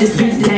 this beat.